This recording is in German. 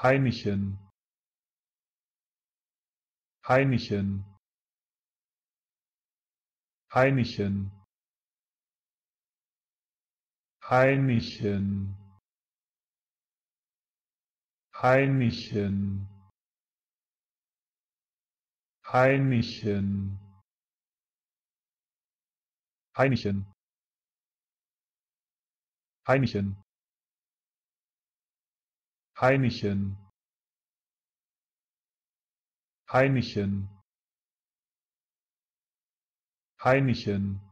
Heinichen. Heinichen. Heinichen. Heinichen. Heinichen. Heinichen. Heinichen. Heinichen Heineken Heineken Heineken